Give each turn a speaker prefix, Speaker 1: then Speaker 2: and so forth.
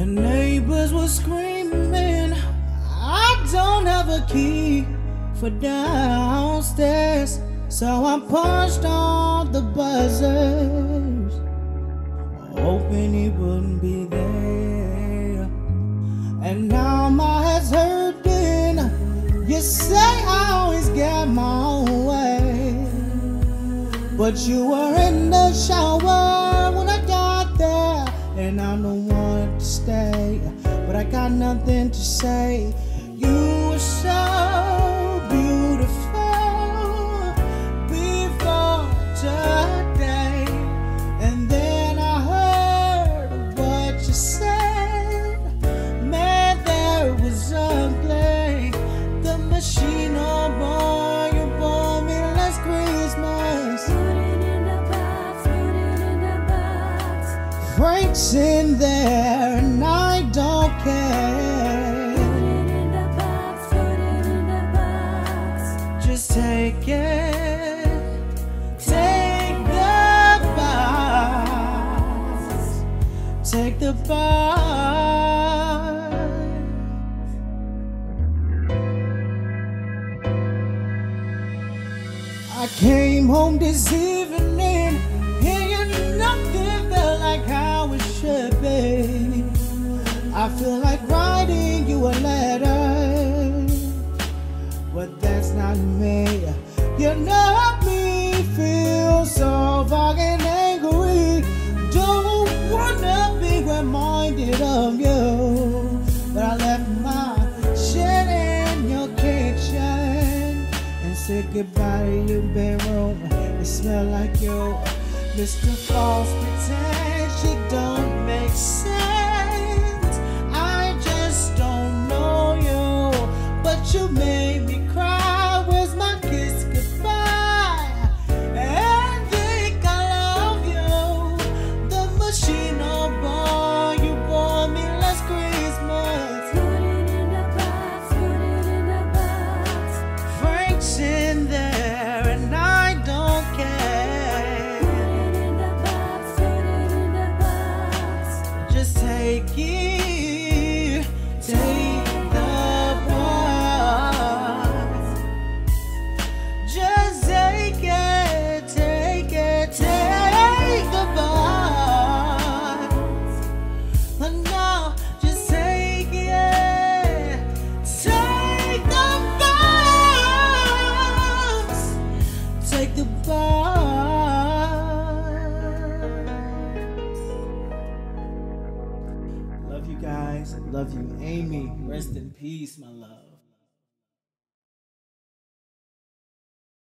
Speaker 1: Your neighbors were screaming, I don't have a key for downstairs. So I punched on the buzzers, hoping he wouldn't be there. And now my head's hurting. You say I always get my own way, but you were in the shower and I don't want to stay, but I got nothing to say. You were so Frank's in there, and I don't care. Just take it, take the box, take the box. I came home this evening, not me. You know me feel so fucking angry. Don't wanna be reminded of you, but I left my shit in your kitchen and said goodbye to your bedroom. It smell like you, Mr. False Pretend. She don't make sense. I just don't know you, but you made take it, take the Love you. Amy. Rest in peace, my love.